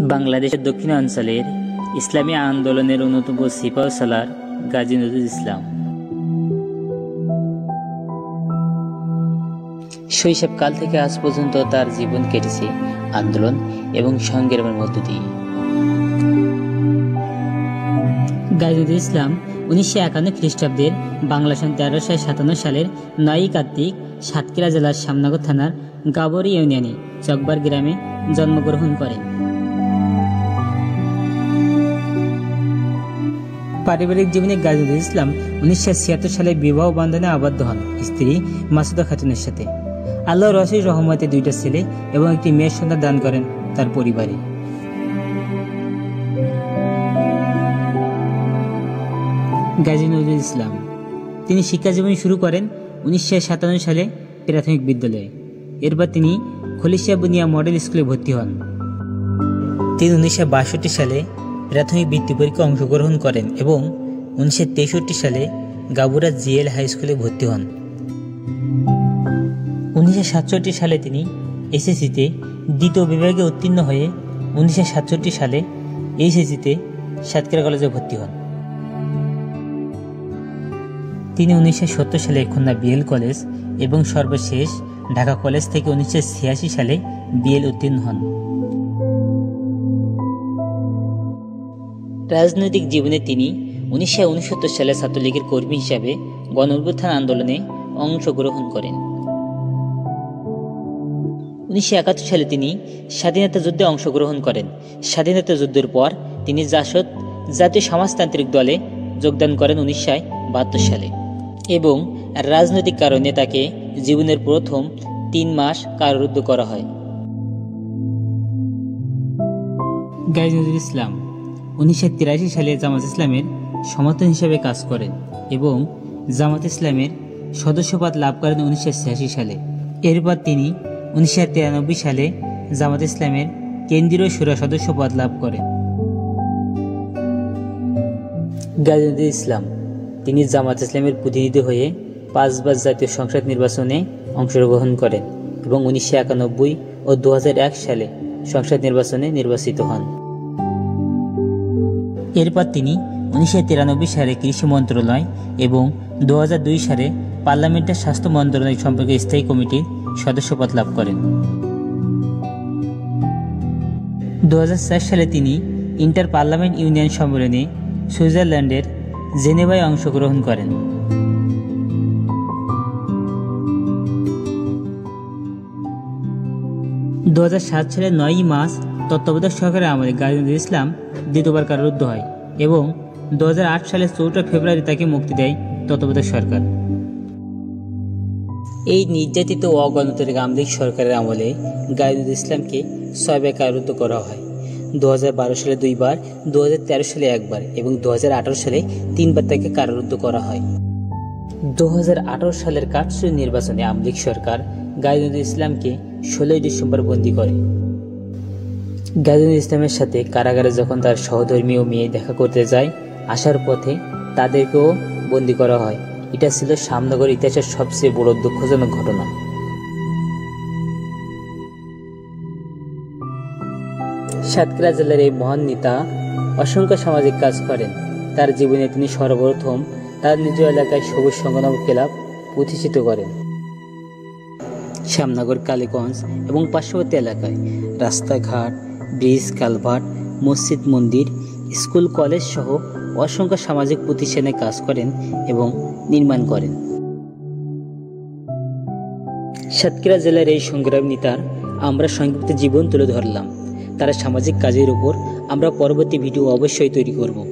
বাংলাদেশের দক্ষিণাঞ্চলের ইসলামী আন্দোলনের অন্যতম সিপাহ সালার গাজী নজরুল ইসলাম। শৈশবকাল থেকে আজ পর্যন্ত তার জীবন কেটেছে আন্দোলন এবং সংগ্রামের মধ্য দিয়ে। গাজী ইসলাম উনিশশো একান্ন খ্রিস্টাব্দের বাংলা সন তেরোশো সাতান্ন সালের নয়ই কার্তিক সাতক্ষীরা জেলার সামনগর থানার গাবরি ইউনিয়নে চকবার গ্রামে জন্মগ্রহণ করেন। পারিবারিক জীবনে গাজীউল ইসলাম উনিশশো ছিয়াত্তর সালে বিবাহ বন্ধনে আবদ্ধ হন, স্ত্রী মাসুদা খাতুনের সাথে। আল্লাহ রশিদ রহমতে দুইটা ছেলে এবং একটি মেয়ের সন্তান দান করেন তার পরিবারে। গাজী নজরুল ইসলাম। তিনি শিক্ষা জীবন শুরু করেন উনিশশো সাতান্ন সালে প্রাথমিক বিদ্যালয়ে। এরপর তিনি খলিশিয়া বুনিয়া মডেল স্কুলে ভর্তি হন। তিনি উনিশশো বাষট্টি সালে প্রাথমিক বৃত্তি পরীক্ষায় অংশগ্রহণ করেন এবং উনিশশো তেষট্টি সালে গাবুরা জিএল হাই স্কুলে ভর্তি হন। উনিশশো সাতষট্টি সালে তিনি এসএসসিতে দ্বিতীয় বিভাগে উত্তীর্ণ হয়ে উনিশশো সাতষট্টি সালে এইচএসসিতে সাতক্ষীরা কলেজে ভর্তি হন। তিনি উনিশশো সত্তর সালে খুলনা বিএল কলেজ এবং সর্বশেষ ঢাকা কলেজ থেকে উনিশশো ছিয়াশি সালে বিএল উত্তীর্ণ হন। রাজনৈতিক জীবনে তিনি উনিশশো উনসত্তর সালে ছাত্রলীগের কর্মী হিসাবে গণ আন্দোলনে অংশগ্রহণ করেন। উনিশশো একাত্তর সালে তিনি স্বাধীনতা যুদ্ধে অংশগ্রহণ করেন। স্বাধীনতা যুদ্ধের পর তিনি জাসদ জাতীয় সমাজতান্ত্রিক দলে যোগদান করেন উনিশশো বাহাত্তর সালে এবং রাজনৈতিক কারণে তাকে জীবনের প্রথম তিন মাস কারারুদ্ধ করা হয়। গাইজুল ইসলাম উনিশশো তিরাশি সালে জামাত ইসলামের সমর্থন হিসেবে কাজ করেন এবং জামাত ইসলামের সদস্যপদ লাভ করেন উনিশশো ছিয়াশি সালে। এরপর তিনি উনিশশো তিরানব্বই সালে জামাত ইসলামের কেন্দ্রীয় সুরা সদস্য পদ লাভ করেন। গাজীউদ্দিন ইসলাম। তিনি জামাত ইসলামের প্রতিনিধি হয়ে পাঁচবার জাতীয় সংসদ নির্বাচনে অংশগ্রহণ করেন এবং উনিশশো একানব্বই ও দু হাজার এক সালে সংসদ নির্বাচনে নির্বাচিত হন। এরপর তিনি উনিশশো তিরানব্বই সালে কৃষি মন্ত্রণালয় এবং দু হাজার দুই সালে পার্লামেন্টের স্বাস্থ্য মন্ত্রণালয় সম্পর্কে স্থায়ী কমিটির সদস্যপদ লাভ করেন। দুহাজার সাত সালে তিনি ইন্টার পার্লামেন্ট ইউনিয়ন সম্মেলনে সুইজারল্যান্ডের জেনেভায় অংশগ্রহণ করেন। দু হাজার সালের নয়ই মার্চ তত্ত্বাবধায়ক সরকারের আমলে গাজী ইসলাম দ্বিতীয়বার কারারুদ্ধ হয় এবং দু সালের চৌঠা ফেব্রুয়ারি তাকে মুক্তি দেয় তত্ত্বাবধায়ক সরকার। এই নির্যাতিত অগণতান্ত্রিক আমলিক সরকারের আমলে গাইদুল ইসলামকে ছয়বার কারারুদ্ধ করা হয়। দু হাজার বারো সালে দুইবার, দু হাজার তেরো সালে একবার এবং দু হাজার আঠেরো সালে তিনবার তাকে কারারুদ্ধ করা হয়। দু হাজার আঠারো সালের কাটসু নির্বাচনে আমলিক সরকার গাইদুল ইসলামকে ষোলোই ডিসেম্বর বন্দি করে। গাইদুল ইসলামের সাথে কারাগারে যখন তার সহধর্মী ও মেয়ে দেখা করতে যায়, আসার পথে তাদেরকেও বন্দি করা হয়। এটা ছিল সামনগর ইতিহাসের সবচেয়ে বড় দুঃখজনক ঘটনা। সাতক্ষীরা জেলার এই মহান নেতা অসংখ্য সামাজিক কাজ করেন। তার জীবনে তিনি সর্বপ্রথম তার নিজ এলাকায় সবুজ সংগ্রাম ক্লাব প্রতিষ্ঠিত করেন। শ্যামনগর, কালীগঞ্জ এবং পার্শ্ববর্তী এলাকায় রাস্তাঘাট, ব্রিজ, কালভার্ট, মসজিদ, মন্দির, স্কুল, কলেজ সহ অসংখ্য সামাজিক প্রতিষ্ঠানে কাজ করেন এবং নির্মাণ করেন। সাতক্ষীরা জেলার এই সংগ্রাম নেতার আমরা সংক্ষিপ্ত জীবন তুলে ধরলাম। তারা সামাজিক কাজের উপর আমরা পরবর্তী ভিডিও অবশ্যই তৈরি করব।